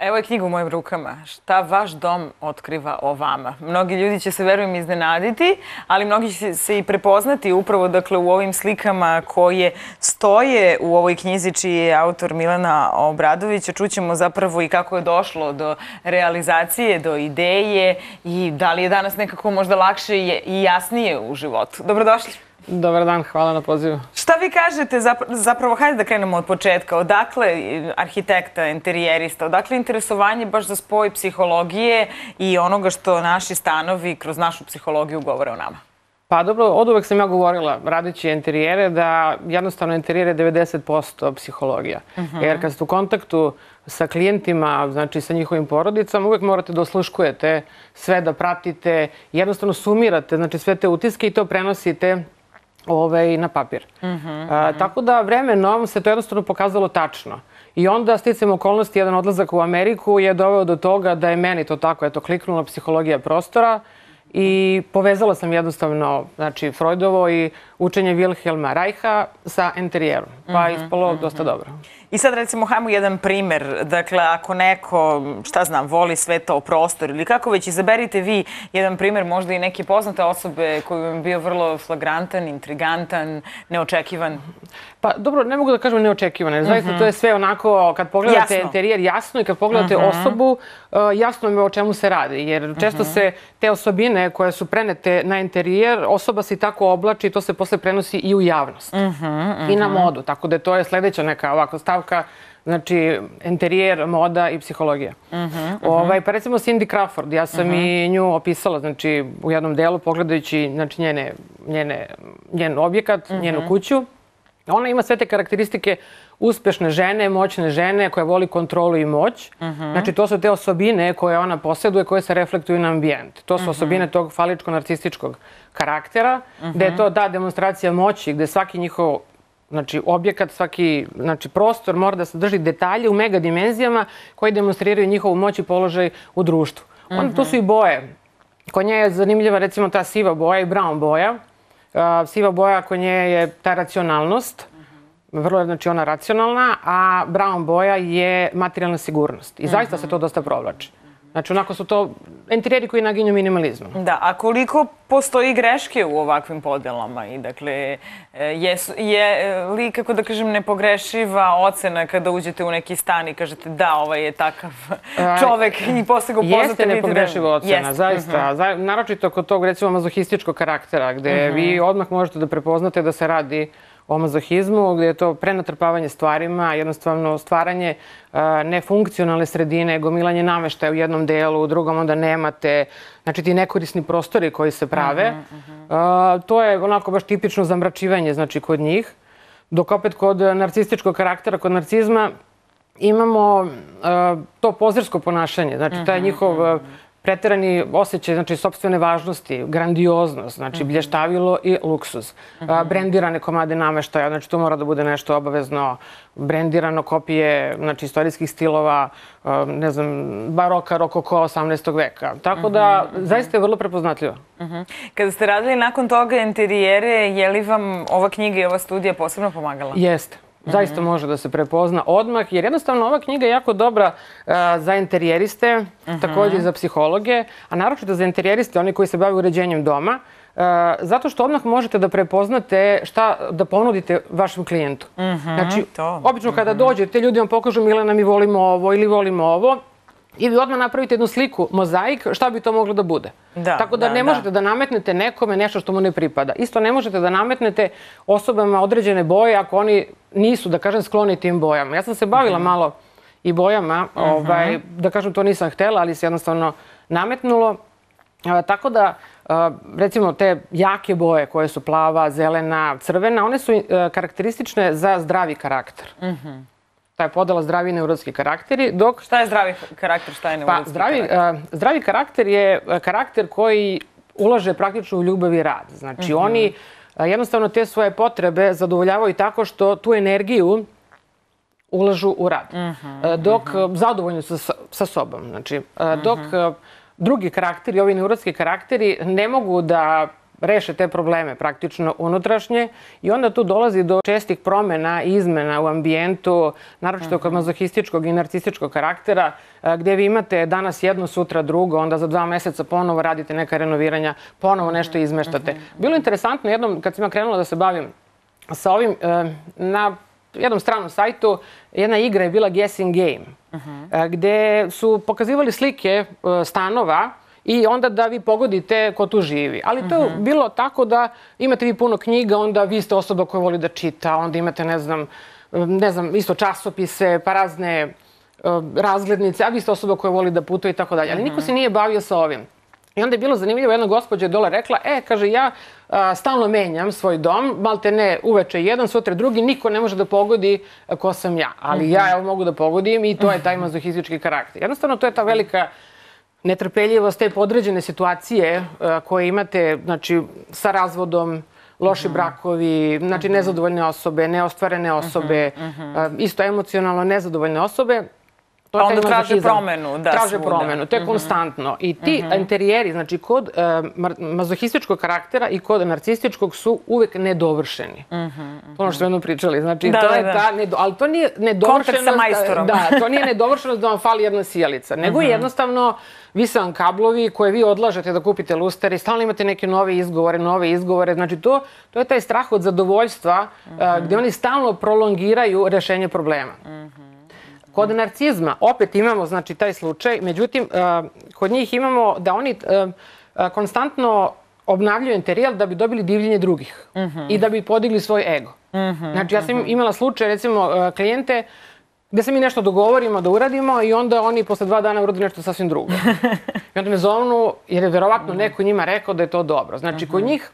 Evo je knjiga u mojim rukama. Šta vaš dom otkriva o vama? Mnogi ljudi će se, verujem, iznenaditi, ali mnogi će se i prepoznati upravo dakle, u ovim slikama koje stoje u ovoj knjizi čiji je autor Milana Obradović. Čućemo zapravo i kako je došlo do realizacije, do ideje i da li je danas nekako možda lakše i jasnije u životu. Dobrodošli. Dobar dan, hvala na pozivu. Šta vi kažete, zapravo, hajde da krenemo od početka. Odakle arhitekta, interijerista, odakle interesovanje baš za spoj psihologije i onoga što naši stanovi kroz našu psihologiju govore o nama? Pa dobro, od uvek sam ja govorila, radeći interijere, da jednostavno interijer je 90% psihologija. Uh mhm. -huh. Jer kad ste u kontaktu sa klijentima, znači sa njihovim porodicama, uvek morate da osluškujete sve, da pratite, jednostavno sumirate, znači sve te utiske i to prenosite ovaj, na papir. Uh -huh, A, tako da vremenom se to jednostavno pokazalo tačno. I onda, sticam okolnosti, jedan odlazak u Ameriku je doveo do toga da je meni to tako, eto, kliknula psihologija prostora i povezala sam jednostavno, znači, Freudovo i učenje Wilhelma Reicha sa interijerom. Pa je ispalo uh -huh. dosta dobro. I sad recimo hajmo jedan primer. Dakle, ako neko, šta znam, voli sve to prostor ili kako već, izaberite vi jedan primer možda i neke poznate osobe koji vam bio vrlo flagrantan, intrigantan, neočekivan. Pa dobro, ne mogu da kažem neočekivan, jer zaista mm -hmm. to je sve onako, kad pogledate jasno. interijer jasno i kad pogledate mm -hmm. osobu, uh, jasno mi o čemu se radi. Jer često mm -hmm. se te osobine koje su prenete na interijer, osoba se i tako oblači i to se posle prenosi i u javnost. -hmm. I na modu. Tako da to je sledeća neka ovako stavka stavka znači interijer, moda i psihologija. Uh -huh, uh -huh. Ovaj, pa recimo Cindy Crawford, ja sam uh -huh. i nju opisala znači, u jednom delu pogledajući znači, njene, njene, njen objekat, uh -huh. njenu kuću. Ona ima sve te karakteristike uspešne žene, moćne žene koja voli kontrolu i moć. Uh -huh. Znači to su te osobine koje ona posjeduje koje se reflektuju na ambijent. To su uh -huh. osobine tog faličko-narcističkog karaktera, uh -huh. gde je to da demonstracija moći, gde svaki njihov Znači, objekat, svaki znači, prostor mora da sadrži detalje u mega dimenzijama koji demonstriraju njihovu moć i položaj u društvu. Onda mm -hmm. to su i boje. Kod nje je zanimljiva recimo ta siva boja i brown boja. Uh, siva boja kod nje je ta racionalnost. Mm -hmm. Vrlo je znači ona racionalna, a brown boja je materijalna sigurnost. I zaista mm -hmm. se to dosta provlači. Znači, onako su to interijeri koji naginju minimalizmom. Da, a koliko postoji greške u ovakvim podelama? I dakle, e, je, je li, kako da kažem, nepogrešiva ocena kada uđete u neki stan i kažete da, ovaj je takav čovek i posle ga upoznate? Jeste da nepogrešiva ocena, Jeste. zaista. Uh mhm. -huh. Naročito kod tog, recimo, mazohističkog karaktera, gde uh -huh. vi odmah možete da prepoznate da se radi o mazohizmu, gde je to prenatrpavanje stvarima, jednostavno stvaranje uh, nefunkcionalne sredine, gomilanje nameštaja u jednom delu, u drugom onda nemate, znači ti nekorisni prostori koji se prave. Uh -huh, uh -huh. To je onako baš tipično zamračivanje, znači, kod njih. Dok opet kod narcističkog karaktera, kod narcizma, imamo uh, to pozirsko ponašanje, znači taj njihov uh, preterani osjećaj, znači, sobstvene važnosti, grandioznost, znači, mm -hmm. blještavilo i luksuz. Mm -hmm. Brendirane komade nameštaja, znači, to mora da bude nešto obavezno, brendirano kopije, znači, istorijskih stilova, ne znam, baroka, rokoko, 18. veka. Tako da, mm -hmm. zaista je vrlo prepoznatljivo. Kada ste radili nakon toga interijere, je li vam ova knjiga i ova studija posebno pomagala? Jeste zaista može da se prepozna odmah, jer jednostavno ova knjiga je jako dobra uh, za interijeriste, uh -huh. takođe i za psihologe, a naročito za interijeriste, oni koji se bave uređenjem doma, Uh, zato što odmah možete da prepoznate šta da ponudite vašem klijentu. Uh -huh, znači, to. obično kada dođete, ljudi vam pokažu Milena mi volimo ovo ili volimo ovo, i vi odmah napravite jednu sliku, mozaik, šta bi to moglo da bude. Da, Tako da, da ne da. možete da nametnete nekome nešto što mu ne pripada. Isto ne možete da nametnete osobama određene boje ako oni nisu, da kažem, skloni tim bojama. Ja sam se bavila mhm. -huh. malo i bojama, mhm. -huh. ovaj, da kažem to nisam htela, ali se jednostavno nametnulo. A, tako da, a, recimo te jake boje koje su plava, zelena, crvena, one su a, e, karakteristične za zdravi karakter. Mhm. -huh ta je podela zdravi neurotski karakteri, dok... Šta je zdravi karakter, šta je neurotski pa, zdravi, karakter? Uh, zdravi karakter je karakter koji ulaže praktično u ljubav i rad. Znači, mhm. -huh. oni uh, jednostavno te svoje potrebe zadovoljavaju tako što tu energiju ulažu u rad. Uh -huh, uh, dok uh -huh. zadovoljni su sa, sa sobom. Znači, dok uh, drugi karakteri, ovi neurotski karakteri, ne mogu da reše te probleme praktično unutrašnje i onda tu dolazi do čestih promena i izmena u ambijentu, naročito kod mazohističkog i narcističkog karaktera, gde vi imate danas jedno, sutra drugo, onda za dva meseca ponovo radite neka renoviranja, ponovo nešto izmeštate. Bilo interesantno jednom kad sam ja krenula da se bavim sa ovim, na jednom stranom sajtu jedna igra je bila Guessing Game, uh -huh. gde su pokazivali slike stanova i onda da vi pogodite ko tu živi. Ali to je -huh. bilo tako da imate vi puno knjiga, onda vi ste osoba koja voli da čita, onda imate, ne znam, ne znam, isto časopise, pa razne razglednice, a vi ste osoba koja voli da putuje i tako dalje. Ali niko se nije bavio sa ovim. I onda je bilo zanimljivo, jedna gospođa je dole rekla, e, kaže, ja a, stalno menjam svoj dom, malte ne uveče jedan, sutra drugi, niko ne može da pogodi ko sam ja. Ali ja evo mogu da pogodim i to je taj mazohistički karakter. Jednostavno, to je ta velika netrpeljivost, te podređene situacije a, koje imate, znači, sa razvodom, loši -hmm. brakovi, znači mhm. nezadovoljne osobe, neostvarene osobe, mm -hmm. isto emocionalno nezadovoljne osobe To pa onda traže promenu. Da, traže svuda. promenu, to je mm -hmm. konstantno. I ti mm -hmm. interijeri, znači kod uh, mazohističkog karaktera i kod narcističkog su uvek nedovršeni. Mm -hmm. Ono što smo jednom pričali. Znači, da, to da, je da. ta, nedo, ali to nije nedovršenost. Kontakt sa majstorom. Da, to nije nedovršenost da vam fali jedna sijalica, nego -hmm. jednostavno vise vam kablovi koje vi odlažete da kupite luster i stalno imate neke nove izgovore, nove izgovore. Znači, to, to je taj strah od zadovoljstva mm -hmm. uh, gde oni stalno prolongiraju rešenje problema. Mm -hmm. Kod narcizma opet imamo znači taj slučaj, međutim uh, kod njih imamo da oni uh, uh, konstantno obnavljaju interijal da bi dobili divljenje drugih mm -hmm. i da bi podigli svoj ego. Mm -hmm, znači ja sam mhm. imala slučaj recimo klijente gde se mi nešto dogovorimo da uradimo i onda oni posle dva dana uradi nešto sasvim drugo. I onda me zovnu jer je verovatno mhm. neko njima rekao da je to dobro. Znači kod mhm. njih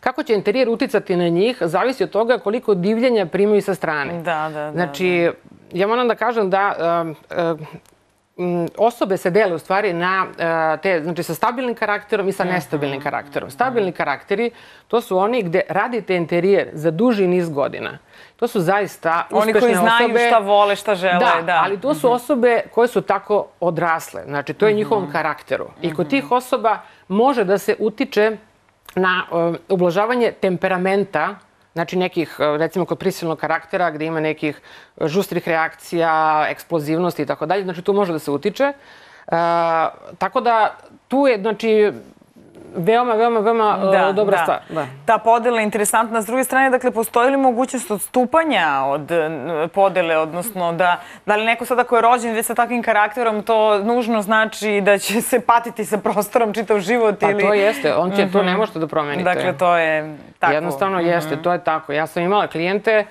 Kako će interijer uticati na njih, zavisi od toga koliko divljenja primaju sa strane. Da, da, da. Znači, da ja moram da kažem da uh, uh, osobe se dele u stvari na uh, te, znači sa stabilnim karakterom i sa mhm. nestabilnim karakterom. Stabilni karakteri, to su oni gde radite interijer za duži niz godina. To su zaista uspešne osobe. Oni koji znaju osobe, šta vole, šta žele, da. da. ali to su mhm. osobe koje su tako odrasle. Znači, to je njihovom mhm. karakteru. I kod tih osoba može da se utiče na ublažavanje temperamenta Znači nekih, e, recimo kod prisilnog karaktera gde ima nekih žustrih reakcija, eksplozivnosti i tako dalje, znači tu može da se utiče. E, tako da tu je, znači, veoma, veoma, veoma e, da, dobra da. stvar. Da. Ta podela je interesantna. S druge strane, dakle, postoji li mogućnost odstupanja od podele, odnosno da, da li neko sada ko je rođen već sa takvim karakterom, to nužno znači da će se patiti sa prostorom čitav život pa, ili... Pa to jeste, on će, mm -hmm. to ne možete da promenite. Dakle, to je tako. Jednostavno mm -hmm. jeste, to je tako. Ja sam imala klijente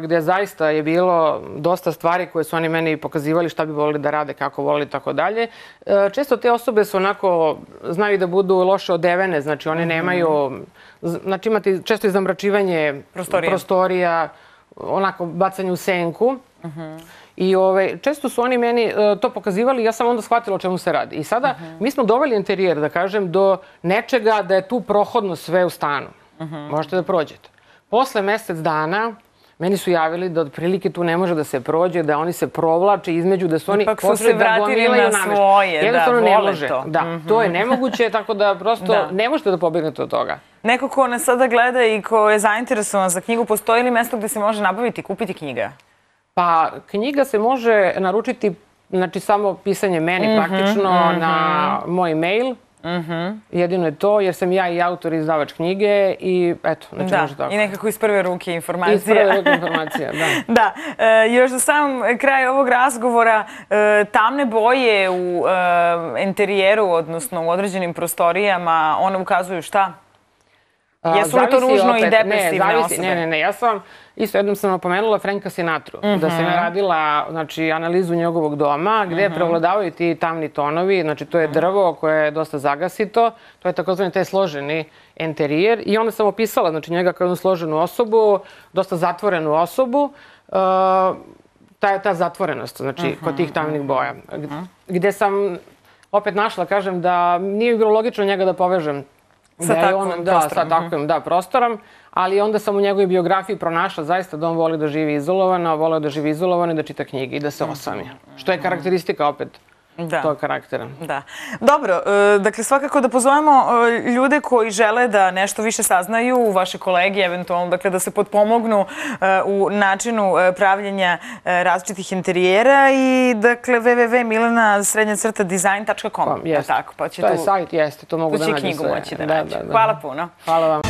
gde zaista je bilo dosta stvari koje su oni meni pokazivali šta bi volili da rade, kako volili i tako dalje. E, često te osobe su onako, znaju da budu loše odevene, znači one mhm. nemaju, znači imate često i zamračivanje prostorija, prostorija onako bacanje u senku. Uh mhm. -huh. I ove, često su oni meni uh, to pokazivali i ja sam onda shvatila o čemu se radi. I sada uh mhm. -huh. mi smo doveli interijer, da kažem, do nečega da je tu prohodno sve u stanu. Uh -huh. Možete da prođete. Posle mesec dana Meni su javili da otprilike tu ne može da se prođe, da oni se provlače između, da su oni Ipak su se da vratili na svoje, da, ne može. To. Da, mm -hmm. to je nemoguće, tako da prosto da. ne možete da pobegnete od toga. Neko ko nas sada gleda i ko je zainteresovan za knjigu, postoji li mesto gde se može nabaviti i kupiti knjiga? Pa, knjiga se može naručiti, znači samo pisanje meni mm -hmm, praktično mm -hmm. na moj mail Mm -hmm. Jedino je to, jer sam ja i autor i izdavač knjige i eto, znači da. može tako. I nekako iz prve ruke informacija. Iz prve ruke informacija, da. da. E, još za sam kraj ovog razgovora, e, tamne boje u e, interijeru, odnosno u određenim prostorijama, one ukazuju šta? Jesu li to ružno opet, i depresivne ne, zavisi, osobe? Ne, ne, ne, ja sam isto jednom sam napomenula Franka Sinatru, mm -hmm. da sam ja mhm. radila znači, analizu njegovog doma, gde mm -hmm. prevladavaju ti tamni tonovi, znači to je mhm. drvo koje je dosta zagasito, to je takozvani taj složeni interijer i onda sam opisala znači, njega kao jednu složenu osobu, dosta zatvorenu osobu, uh, ta, ta zatvorenost, znači, mm -hmm. kod tih tamnih boja, gde sam opet našla, kažem, da nije bilo logično njega da povežem Sa da takvom on, da, prostorom. Sa takvim, da, prostorom. Ali onda sam u njegovoj biografiji pronašla zaista da on voli da živi izolovano, voli da živi izolovano i da čita knjige i da se osami. Što je karakteristika opet da. tog karaktera. Da. Dobro, e, dakle svakako da pozovemo e, ljude koji žele da nešto više saznaju, vaše kolege eventualno, dakle da se potpomognu e, u načinu pravljenja različitih interijera i dakle www.milana srednja crta design.com. Pa, jeste. Tako, pa će to je sajt, jeste, to mogu da nađem sve. knjigu moći da, da, da, da. Hvala puno. Hvala vam.